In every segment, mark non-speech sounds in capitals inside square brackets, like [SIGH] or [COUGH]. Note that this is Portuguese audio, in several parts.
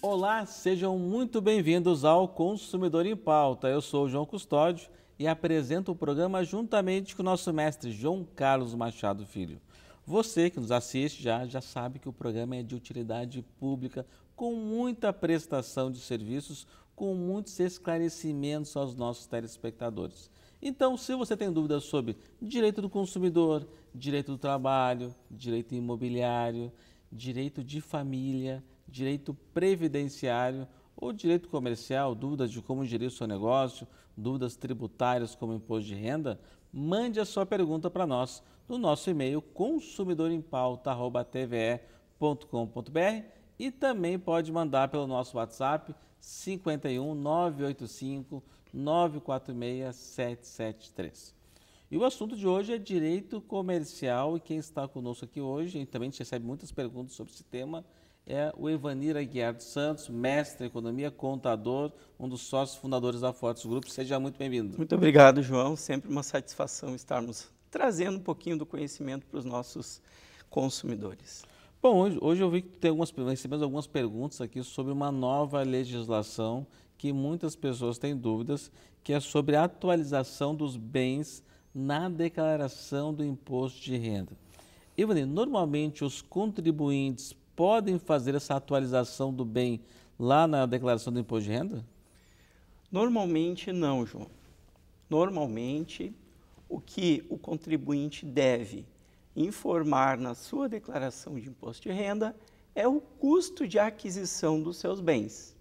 Olá, sejam muito bem-vindos ao Consumidor em Pauta. Eu sou o João Custódio e apresento o programa juntamente com o nosso mestre João Carlos Machado Filho. Você que nos assiste já, já sabe que o programa é de utilidade pública, com muita prestação de serviços, com muitos esclarecimentos aos nossos telespectadores. Então, se você tem dúvidas sobre direito do consumidor, direito do trabalho, direito imobiliário, direito de família, direito previdenciário ou direito comercial, dúvidas de como gerir o seu negócio, dúvidas tributárias como imposto de renda, mande a sua pergunta para nós no nosso e-mail consumidorempauta.tve.com.br e também pode mandar pelo nosso WhatsApp 51 985 946 773. E o assunto de hoje é direito comercial e quem está conosco aqui hoje, e também a gente recebe muitas perguntas sobre esse tema, é o Evanir Aguiar dos Santos, mestre em economia, contador, um dos sócios fundadores da Fortes Grupo. Seja muito bem-vindo. Muito obrigado, João. Sempre uma satisfação estarmos trazendo um pouquinho do conhecimento para os nossos consumidores. Bom, hoje, hoje eu vi que tem algumas, recebemos algumas perguntas aqui sobre uma nova legislação que muitas pessoas têm dúvidas, que é sobre a atualização dos bens na declaração do imposto de renda. Ivanir, normalmente os contribuintes podem fazer essa atualização do bem lá na declaração do imposto de renda? Normalmente não, João. Normalmente, o que o contribuinte deve informar na sua declaração de imposto de renda é o custo de aquisição dos seus bens.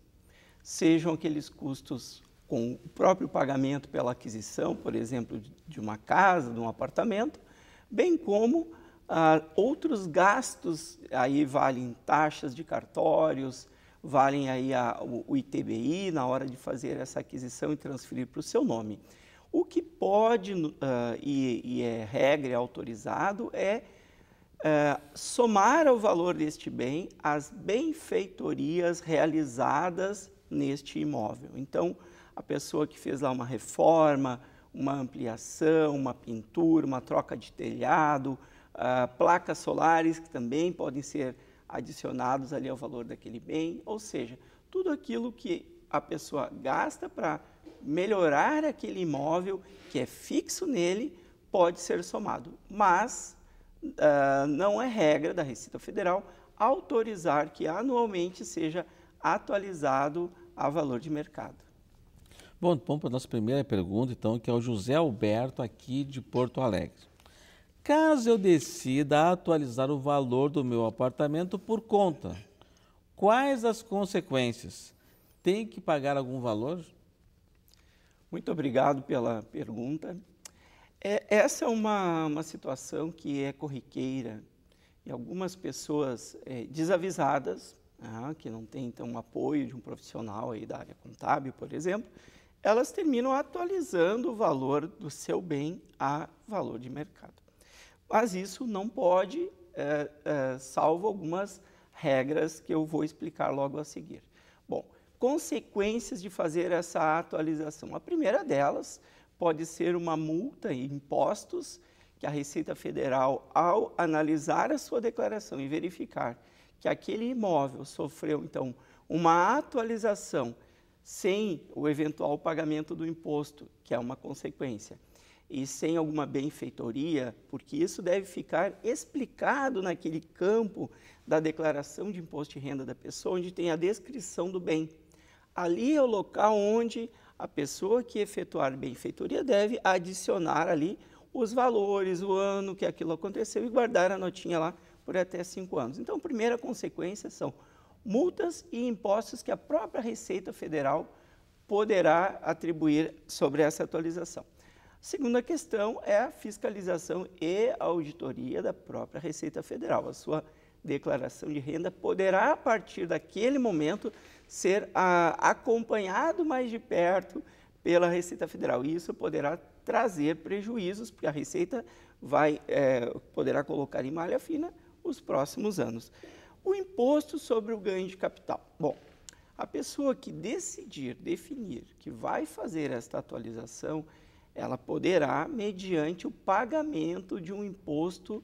Sejam aqueles custos com o próprio pagamento pela aquisição, por exemplo, de uma casa, de um apartamento, bem como ah, outros gastos, aí valem taxas de cartórios, valem aí a, o, o ITBI na hora de fazer essa aquisição e transferir para o seu nome. O que pode, uh, e, e, é regra e autorizado, é uh, somar ao valor deste bem as benfeitorias realizadas neste imóvel. Então, a pessoa que fez lá uma reforma, uma ampliação, uma pintura, uma troca de telhado, uh, placas solares que também podem ser adicionados ali ao valor daquele bem, ou seja, tudo aquilo que a pessoa gasta para melhorar aquele imóvel que é fixo nele pode ser somado, mas uh, não é regra da Receita Federal autorizar que anualmente seja atualizado a valor de mercado. Bom, vamos para a nossa primeira pergunta, então, que é o José Alberto, aqui de Porto Alegre. Caso eu decida atualizar o valor do meu apartamento por conta, quais as consequências? Tem que pagar algum valor? Muito obrigado pela pergunta. É, essa é uma, uma situação que é corriqueira e algumas pessoas é, desavisadas, ah, que não têm então um apoio de um profissional aí da área contábil, por exemplo, elas terminam atualizando o valor do seu bem a valor de mercado mas isso não pode, é, é, salvo algumas regras que eu vou explicar logo a seguir. Bom, consequências de fazer essa atualização. A primeira delas pode ser uma multa e impostos que a Receita Federal, ao analisar a sua declaração e verificar que aquele imóvel sofreu, então, uma atualização sem o eventual pagamento do imposto, que é uma consequência, e sem alguma benfeitoria, porque isso deve ficar explicado naquele campo da declaração de imposto de renda da pessoa, onde tem a descrição do bem. Ali é o local onde a pessoa que efetuar benfeitoria deve adicionar ali os valores, o ano que aquilo aconteceu e guardar a notinha lá por até cinco anos. Então, a primeira consequência são multas e impostos que a própria Receita Federal poderá atribuir sobre essa atualização. Segunda questão é a fiscalização e auditoria da própria Receita Federal. A sua declaração de renda poderá, a partir daquele momento, ser a, acompanhado mais de perto pela Receita Federal. E isso poderá trazer prejuízos, porque a Receita vai, é, poderá colocar em malha fina os próximos anos. O imposto sobre o ganho de capital. Bom, A pessoa que decidir, definir que vai fazer esta atualização, ela poderá, mediante o pagamento de um imposto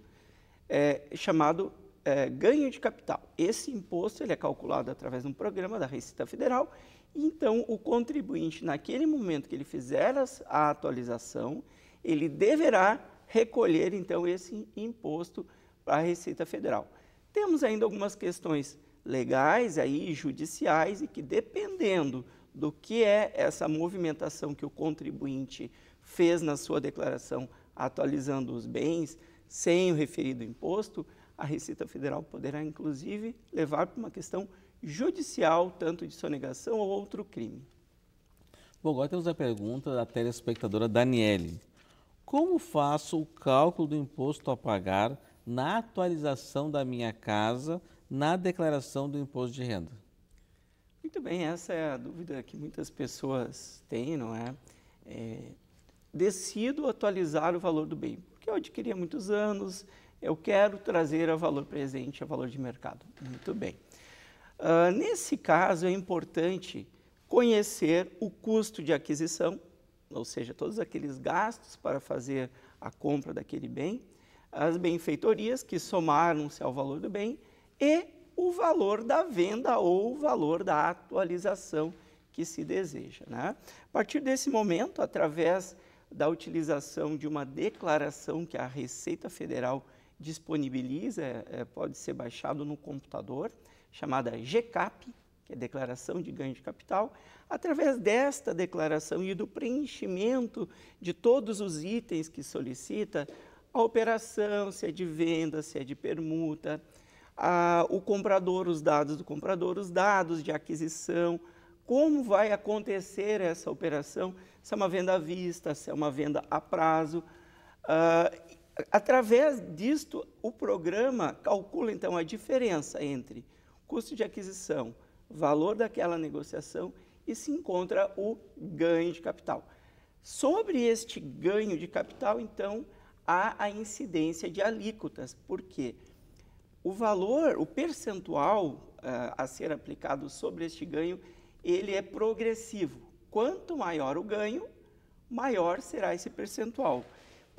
é, chamado é, ganho de capital. Esse imposto ele é calculado através de um programa da Receita Federal, então o contribuinte, naquele momento que ele fizer a atualização, ele deverá recolher então esse imposto para a Receita Federal. Temos ainda algumas questões legais aí judiciais e que dependendo do que é essa movimentação que o contribuinte fez na sua declaração atualizando os bens sem o referido imposto, a Receita Federal poderá inclusive levar para uma questão judicial, tanto de sonegação ou outro crime. Bom, agora temos a pergunta da telespectadora Daniele. Como faço o cálculo do imposto a pagar na atualização da minha casa na declaração do imposto de renda? Muito bem, essa é a dúvida que muitas pessoas têm, não é? é decido atualizar o valor do bem, porque eu adquiri há muitos anos, eu quero trazer a valor presente, a valor de mercado. Muito bem. Uh, nesse caso, é importante conhecer o custo de aquisição, ou seja, todos aqueles gastos para fazer a compra daquele bem, as benfeitorias que somaram-se ao valor do bem e o valor da venda ou o valor da atualização que se deseja. Né? A partir desse momento, através da utilização de uma declaração que a Receita Federal disponibiliza, é, pode ser baixado no computador, chamada GCAP, que é Declaração de Ganho de Capital, através desta declaração e do preenchimento de todos os itens que solicita, a operação, se é de venda, se é de permuta, a, o comprador, os dados do comprador, os dados de aquisição, como vai acontecer essa operação, se é uma venda à vista, se é uma venda a prazo. Uh, através disto, o programa calcula então a diferença entre custo de aquisição, valor daquela negociação e se encontra o ganho de capital. Sobre este ganho de capital, então, há a incidência de alíquotas, porque o valor, o percentual uh, a ser aplicado sobre este ganho, ele é progressivo. Quanto maior o ganho, maior será esse percentual.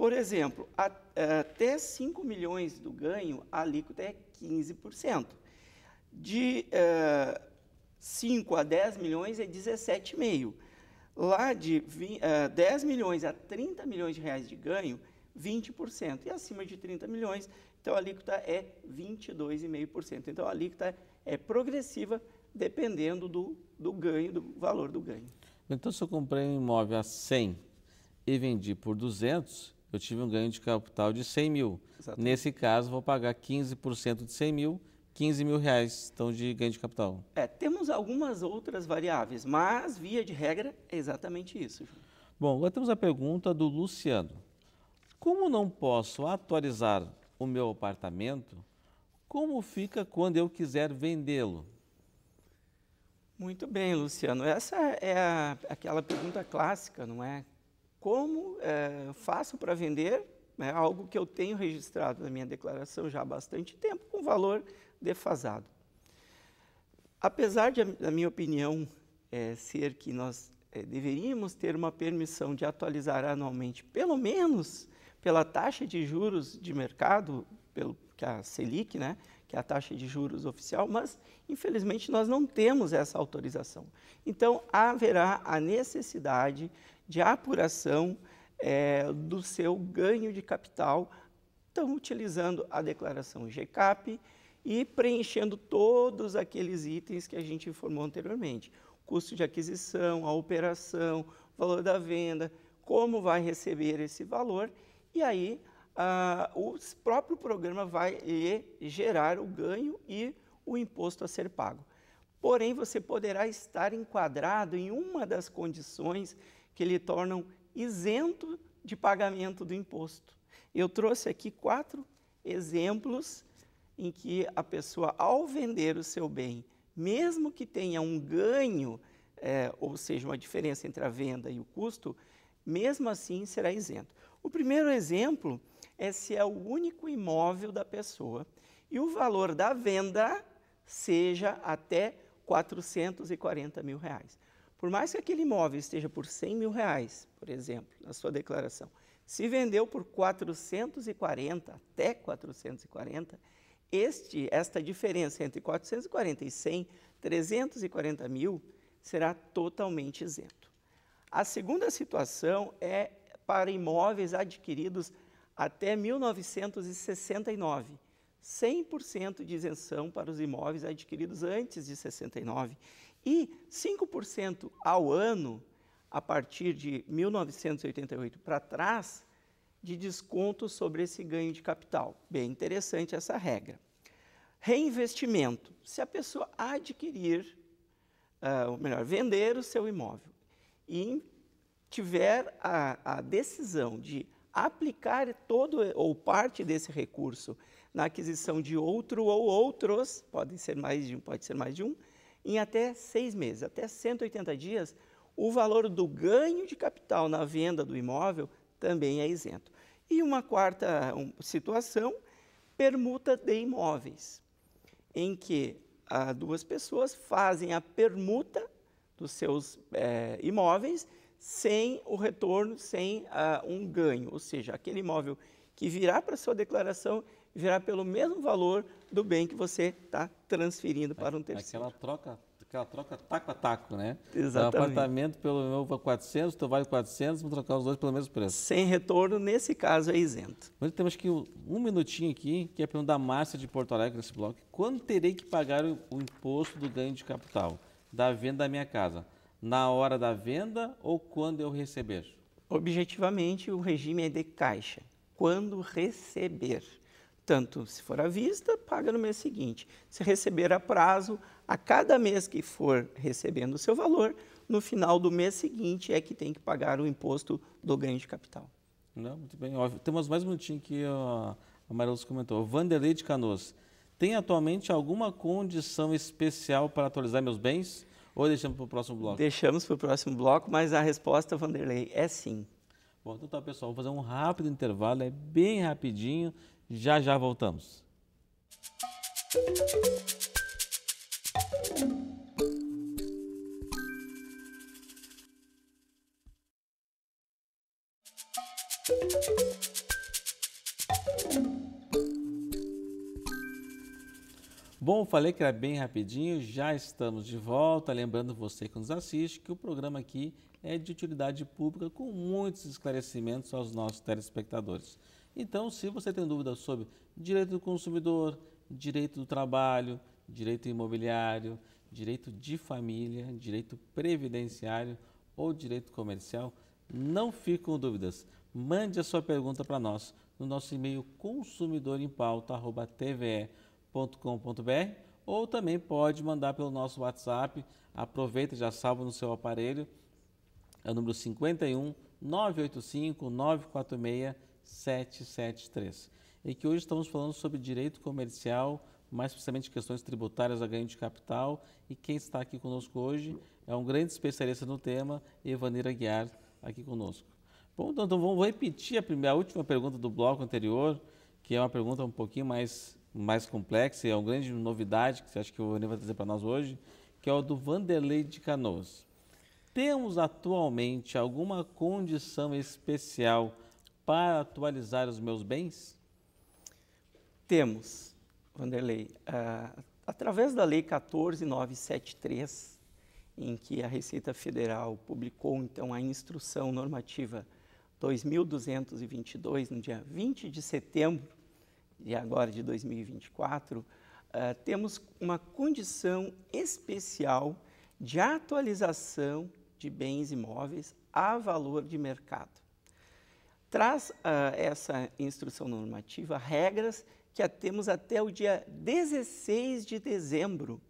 Por exemplo, até 5 milhões do ganho, a alíquota é 15%. De uh, 5 a 10 milhões é 17,5%. Lá de 20, uh, 10 milhões a 30 milhões de reais de ganho, 20%. E acima de 30 milhões, então a alíquota é 22,5%. Então a alíquota é progressiva dependendo do, do ganho, do valor do ganho. Então se eu comprei um imóvel a 100 e vendi por 200, eu tive um ganho de capital de 100 mil. Exatamente. Nesse caso, vou pagar 15% de 100 mil, 15 mil reais então, de ganho de capital. É, temos algumas outras variáveis, mas, via de regra, é exatamente isso. Bom, agora temos a pergunta do Luciano. Como não posso atualizar o meu apartamento, como fica quando eu quiser vendê-lo? Muito bem, Luciano. Essa é a, aquela pergunta clássica, não é? Como é, faço para vender né, algo que eu tenho registrado na minha declaração já há bastante tempo, com valor defasado? Apesar de, na minha opinião, é, ser que nós é, deveríamos ter uma permissão de atualizar anualmente, pelo menos pela taxa de juros de mercado, pelo que a Selic, né, que é a taxa de juros oficial, mas infelizmente nós não temos essa autorização. Então haverá a necessidade de apuração é, do seu ganho de capital, então utilizando a declaração GCAP e preenchendo todos aqueles itens que a gente informou anteriormente. Custo de aquisição, a operação, valor da venda, como vai receber esse valor e aí ah, o próprio programa vai gerar o ganho e o imposto a ser pago. Porém, você poderá estar enquadrado em uma das condições que lhe tornam isento de pagamento do imposto. Eu trouxe aqui quatro exemplos em que a pessoa, ao vender o seu bem, mesmo que tenha um ganho, é, ou seja, uma diferença entre a venda e o custo, mesmo assim será isento. O primeiro exemplo é se é o único imóvel da pessoa e o valor da venda seja até 440 mil reais. Por mais que aquele imóvel esteja por 100 mil reais, por exemplo, na sua declaração, se vendeu por 440, até 440, este, esta diferença entre 440 e 100, 340 mil, será totalmente isento. A segunda situação é para imóveis adquiridos até 1969. 100% de isenção para os imóveis adquiridos antes de 69 e 5% ao ano a partir de 1988 para trás de desconto sobre esse ganho de capital. Bem interessante essa regra. Reinvestimento. Se a pessoa adquirir, uh, ou melhor, vender o seu imóvel e tiver a, a decisão de aplicar todo ou parte desse recurso na aquisição de outro ou outros, podem ser mais de um, pode ser mais de um, em até seis meses, até 180 dias, o valor do ganho de capital na venda do imóvel também é isento. E uma quarta situação, permuta de imóveis, em que ah, duas pessoas fazem a permuta dos seus é, imóveis sem o retorno, sem ah, um ganho. Ou seja, aquele imóvel que virá para sua declaração virá pelo mesmo valor do bem que você está transferindo para um terceiro. Aquela troca, aquela troca taco a taco, né? Exatamente. O apartamento pelo meu vale 400, o teu vale 400, vamos trocar os dois pelo mesmo preço. Sem retorno, nesse caso, é isento. Mas temos que um minutinho aqui, que é a pergunta da Márcia de Porto Alegre nesse bloco. Quando terei que pagar o, o imposto do ganho de capital da venda da minha casa? Na hora da venda ou quando eu receber? Objetivamente, o regime é de caixa. Quando receber. Tanto se for à vista, paga no mês seguinte. Se receber a prazo, a cada mês que for recebendo o seu valor, no final do mês seguinte é que tem que pagar o imposto do ganho de capital. Não, muito bem. Ó, temos mais um minutinho que a Mariluz comentou. Vanderlei de Canoas. Tem atualmente alguma condição especial para atualizar meus bens? Ou deixamos para o próximo bloco? Deixamos para o próximo bloco, mas a resposta, Vanderlei, é sim. Bom, então tá, pessoal, vou fazer um rápido intervalo, é bem rapidinho. Já já voltamos. Bom, falei que era bem rapidinho, já estamos de volta. Lembrando você que nos assiste que o programa aqui é de utilidade pública com muitos esclarecimentos aos nossos telespectadores. Então, se você tem dúvidas sobre direito do consumidor, direito do trabalho, direito imobiliário, direito de família, direito previdenciário ou direito comercial, não fique com dúvidas. Mande a sua pergunta para nós no nosso e-mail consumidorimpauta.tve.com.br ou também pode mandar pelo nosso WhatsApp. Aproveita, já salva no seu aparelho. É o número 51 985 946 773. E que hoje estamos falando sobre direito comercial, mais precisamente questões tributárias a ganho de capital. E quem está aqui conosco hoje é um grande especialista no tema, Evanir Aguiar, aqui conosco. Bom, então, então vamos repetir a, primeira, a última pergunta do bloco anterior, que é uma pergunta um pouquinho mais, mais complexa e é uma grande novidade que você acha que o Evanir vai trazer para nós hoje, que é o do Vanderlei de Canoas. Temos atualmente alguma condição especial para atualizar os meus bens? Temos, Vanderlei. Uh, através da Lei 14973, em que a Receita Federal publicou então a Instrução Normativa 2222, no dia 20 de setembro de agora de 2024, uh, ah, temos uma condição especial de atualização de bens imóveis a valor de mercado traz uh, essa instrução normativa regras que temos até o dia 16 de dezembro.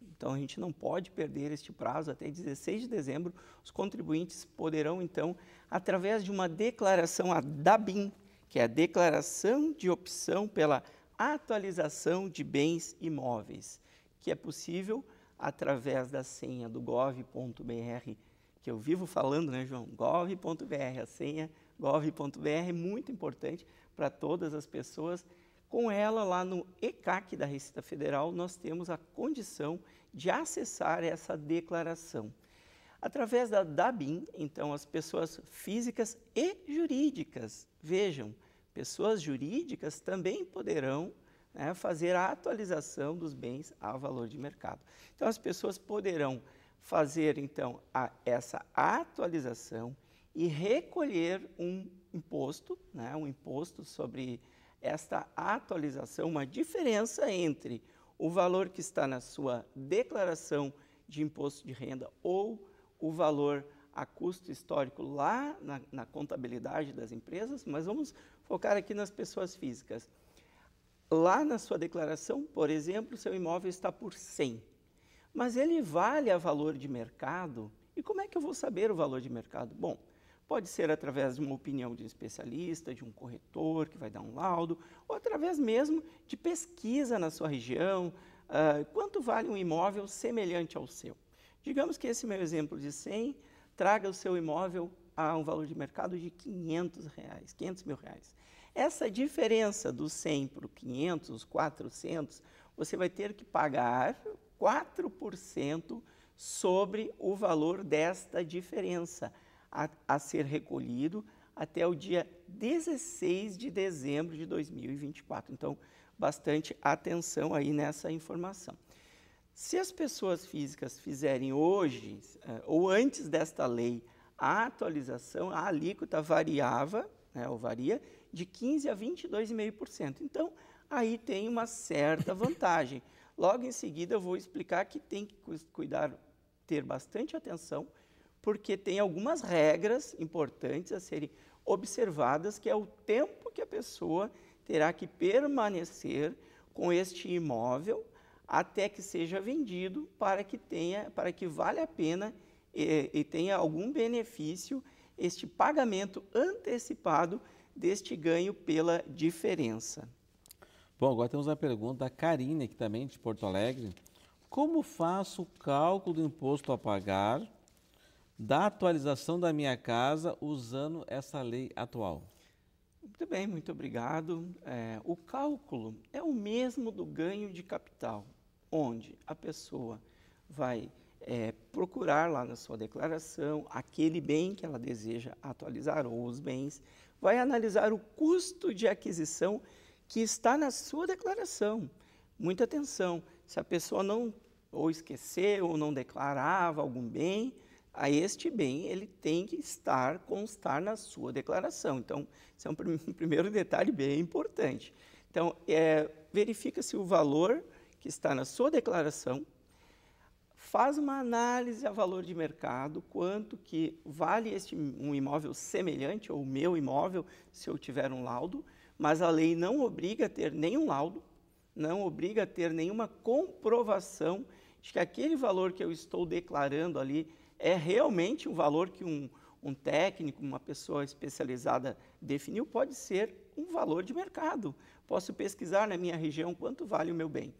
Então, a gente não pode perder este prazo até 16 de dezembro. Os contribuintes poderão, então, através de uma declaração, a DABIN, que é a Declaração de Opção pela Atualização de Bens Imóveis, que é possível através da senha do gov.br, que eu vivo falando, né, João? gov.br, a senha gov.br, muito importante para todas as pessoas Com ela, lá no ECAC da Receita Federal, nós temos a condição de acessar essa declaração. Através da DABIN, então, as pessoas físicas e jurídicas, vejam, pessoas jurídicas também poderão né, fazer a atualização dos bens a valor de mercado. Então, as pessoas poderão fazer, então, a, essa atualização e recolher um imposto, né, um imposto sobre esta atualização, uma diferença entre o valor que está na sua declaração de imposto de renda ou o valor a custo histórico lá na, na, contabilidade das empresas, mas vamos focar aqui nas pessoas físicas. Lá na sua declaração, por exemplo, seu imóvel está por 100, mas ele vale a valor de mercado. E como é que eu vou saber o valor de mercado? Bom, Pode ser através de uma opinião de um especialista, de um corretor que vai dar um laudo, ou através mesmo de pesquisa na sua região. Uh, quanto vale um imóvel semelhante ao seu? Digamos que esse meu exemplo de 100 traga o seu imóvel a um valor de mercado de 500 reais, 500 mil reais. Essa diferença do 100 para o 500, os 400, você vai ter que pagar 4% sobre o valor desta diferença a, a ser recolhido até o dia 16 de dezembro de 2024. Então, bastante atenção aí nessa informação. Se as pessoas físicas fizerem hoje eh, ou antes desta lei a atualização, a alíquota variava, né, ou varia, de 15% a 22,5%. Então, aí tem uma certa [LAUGHS] vantagem. Logo em seguida, eu vou explicar que tem que cuidar, ter bastante atenção porque tem algumas regras importantes a serem observadas, que é o tempo que a pessoa terá que permanecer com este imóvel até que seja vendido para que tenha, para que vale a pena e, e tenha algum benefício este pagamento antecipado deste ganho pela diferença. Bom, agora temos a pergunta da Karine, aqui também de Porto Alegre. Como faço o cálculo do imposto a pagar da atualização da minha casa usando essa lei atual? Muito bem, muito obrigado. É, o cálculo é o mesmo do ganho de capital, onde a pessoa vai é, procurar lá na sua declaração aquele bem que ela deseja atualizar ou os bens, vai analisar o custo de aquisição que está na sua declaração. Muita atenção, se a pessoa não ou esqueceu ou não declarava algum bem, a este bem ele tem que estar, constar na sua declaração. Então, esse é [LAUGHS] um primeiro detalhe bem importante. Então, é, verifica se o valor que está na sua declaração faz uma análise a valor de mercado, quanto que vale este um imóvel semelhante ou meu imóvel, se eu tiver um laudo, mas a lei não obriga a ter nenhum laudo, não obriga a ter nenhuma comprovação de que aquele valor que eu estou declarando ali é realmente um valor que um, um técnico, uma pessoa especializada definiu, pode ser um valor de mercado. Posso pesquisar na minha região quanto vale o meu bem.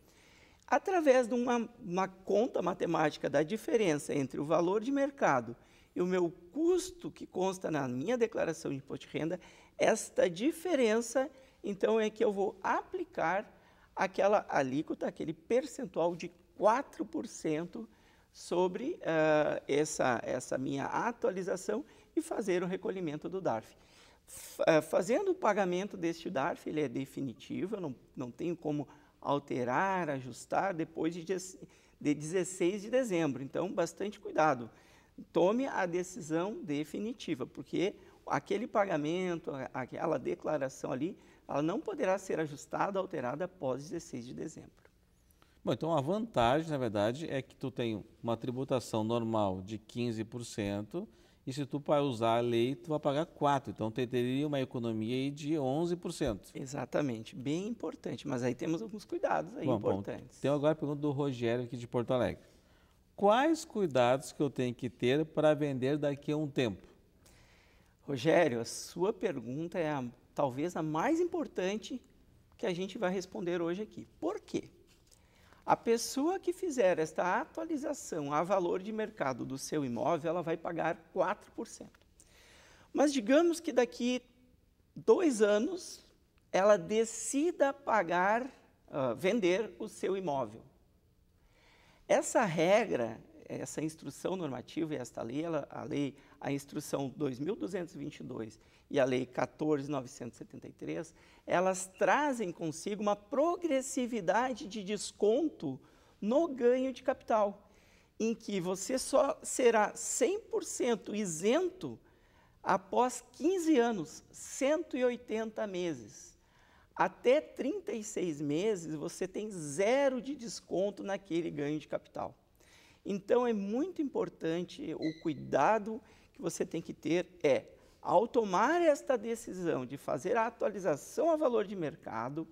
Através de uma, uma conta matemática da diferença entre o valor de mercado e o meu custo que consta na minha declaração de imposto de renda, esta diferença, então, é que eu vou aplicar aquela alíquota, aquele percentual de 4% sobre uh, essa, essa minha atualização e fazer o recolhimento do DARF. F uh, fazendo o pagamento deste DARF, ele é definitivo, eu não, não tenho como alterar, ajustar depois de, de 16 de dezembro. Então, bastante cuidado. Tome a decisão definitiva, porque aquele pagamento, aquela declaração ali, ela não poderá ser ajustada, alterada após 16 de dezembro. Bom, então a vantagem, na verdade, é que tu tem uma tributação normal de 15% e se tu vai usar a lei, tu vai pagar 4%. Então tu teria uma economia aí de 11%. Exatamente, bem importante. Mas aí temos alguns cuidados aí bom, importantes. Bom, tem agora a pergunta do Rogério aqui de Porto Alegre. Quais cuidados que eu tenho que ter para vender daqui a um tempo? Rogério, a sua pergunta é a, talvez a mais importante que a gente vai responder hoje aqui. Por quê? A pessoa que fizer esta atualização a valor de mercado do seu imóvel, ela vai pagar 4%. Mas digamos que daqui dois anos ela decida pagar, uh, vender o seu imóvel. Essa regra, essa instrução normativa e esta lei, ela, a lei, a instrução 2222 e a lei 14973, elas trazem consigo uma progressividade de desconto no ganho de capital, em que você só será 100% isento após 15 anos, 180 meses. Até 36 meses você tem zero de desconto naquele ganho de capital. Então é muito importante o cuidado que você tem que ter é ao tomar esta decisão de fazer a atualização a valor de mercado,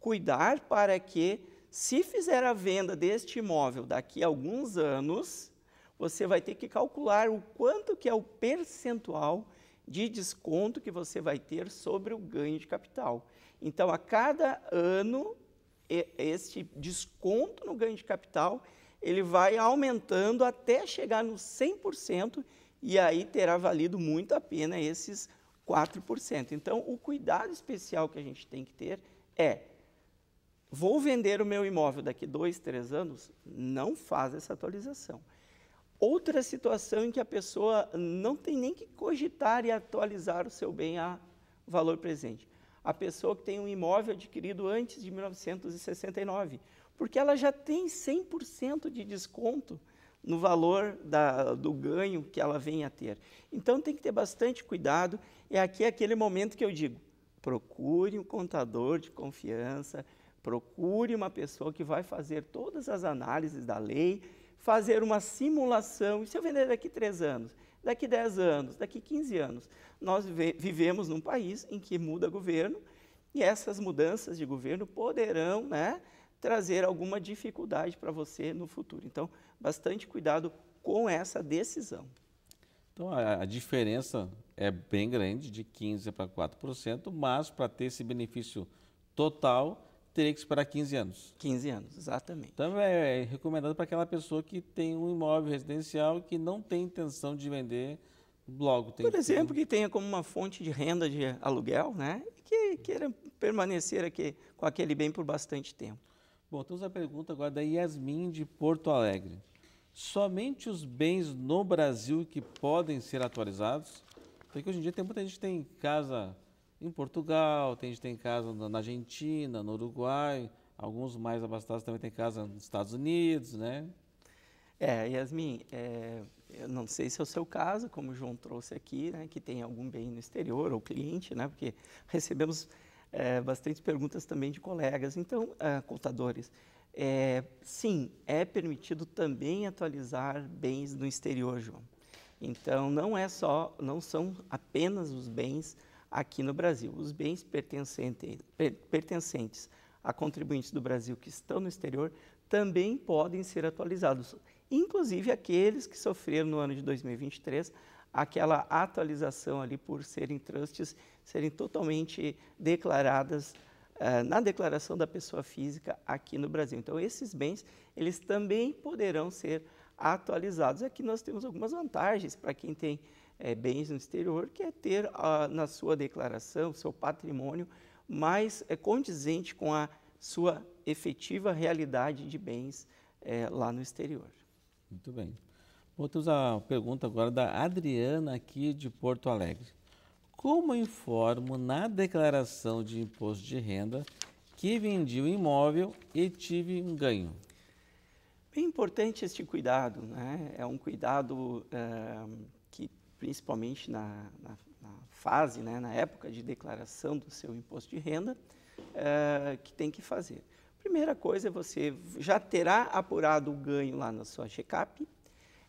cuidar para que se fizer a venda deste imóvel daqui a alguns anos, você vai ter que calcular o quanto que é o percentual de desconto que você vai ter sobre o ganho de capital. Então, a cada ano, este desconto no ganho de capital, ele vai aumentando até chegar no 100% e aí terá valido muito a pena esses 4%. Então, o cuidado especial que a gente tem que ter é vou vender o meu imóvel daqui dois, três anos, não faz essa atualização. Outra situação em que a pessoa não tem nem que cogitar e atualizar o seu bem a valor presente. A pessoa que tem um imóvel adquirido antes de 1969, porque ela já tem 100% de desconto no valor da, do ganho que ela vem a ter. Então tem que ter bastante cuidado. E aqui é aquele momento que eu digo: procure um contador de confiança, procure uma pessoa que vai fazer todas as análises da lei fazer uma simulação. E se eu vender daqui três anos, daqui 10 anos, daqui 15 anos? Nós vivemos num país em que muda governo e essas mudanças de governo poderão né, trazer alguma dificuldade para você no futuro. Então, bastante cuidado com essa decisão. Então, a, a diferença é bem grande, de 15% para 4%, mas para ter esse benefício total, teria que esperar 15 anos. 15 anos, exatamente. Então é recomendado para aquela pessoa que tem um imóvel residencial que não tem intenção de vender logo. Por exemplo, que... que tenha como uma fonte de renda de aluguel, né? Que queira permanecer aqui com aquele bem por bastante tempo. Bom, temos a pergunta agora da Yasmin de Porto Alegre. Somente os bens no Brasil que podem ser atualizados? Porque hoje em dia tem muita gente que tem casa em Portugal, tem gente tem casa na Argentina, no Uruguai, alguns mais abastados também têm casa nos Estados Unidos, né? É, Yasmin, é, eu não sei se é o seu caso, como o João trouxe aqui, né, que tem algum bem no exterior, ou cliente, né, porque recebemos é, bastante perguntas também de colegas, então, é, contadores. É, sim, é permitido também atualizar bens no exterior, João. Então, não é só, não são apenas os bens aqui no Brasil. Os bens pertencentes, pertencentes a contribuintes do Brasil que estão no exterior também podem ser atualizados, inclusive aqueles que sofreram no ano de 2023 aquela atualização ali por serem trusts, serem totalmente declaradas uh, na declaração da pessoa física aqui no Brasil. Então, esses bens, eles também poderão ser atualizados. Aqui nós temos algumas vantagens para quem tem é, bens no exterior, que é ter a, na sua declaração, seu patrimônio, mais é, condizente com a sua efetiva realidade de bens é, lá no exterior. Muito bem. Ter a pergunta agora da Adriana, aqui de Porto Alegre. Como informo na declaração de imposto de renda que vendi o imóvel e tive um ganho? Bem importante este cuidado, né? É um cuidado é, principalmente na, na, na fase, né, na época de declaração do seu imposto de renda, é, que tem que fazer. Primeira coisa, você já terá apurado o ganho lá na sua GCAP.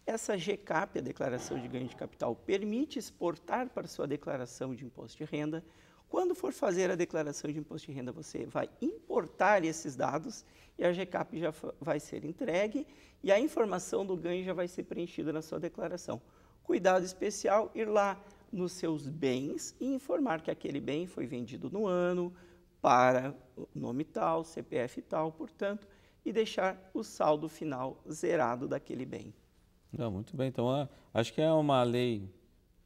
Essa GCAP, a declaração de ganho de capital, permite exportar para sua declaração de imposto de renda. Quando for fazer a declaração de imposto de renda, você vai importar esses dados e a GCAP já vai ser entregue e a informação do ganho já vai ser preenchida na sua declaração cuidado especial, ir lá nos seus bens e informar que aquele bem foi vendido no ano, para o nome tal, CPF tal, portanto, e deixar o saldo final zerado daquele bem. Não, muito bem, então acho que é uma lei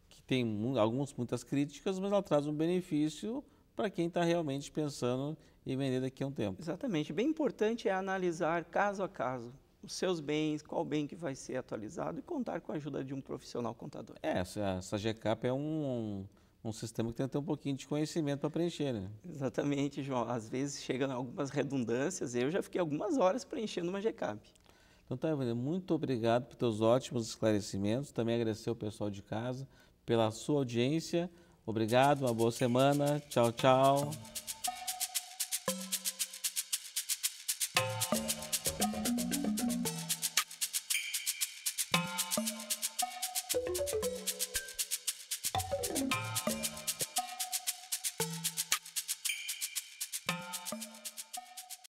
que tem algumas muitas críticas, mas ela traz um benefício para quem está realmente pensando em vender daqui a um tempo. Exatamente. Bem importante é analisar caso a caso os seus bens, qual bem que vai ser atualizado e contar com a ajuda de um profissional contador. É, essa, essa GCAP é um, um, um sistema que tem que ter um pouquinho de conhecimento para preencher, né? Exatamente, João. Às vezes chegam algumas redundâncias. Eu já fiquei algumas horas preenchendo uma GCAP. Então tá, Evandro, muito obrigado por teus ótimos esclarecimentos. Também agradecer o pessoal de casa pela sua audiência. Obrigado, uma boa semana. Tchau, tchau.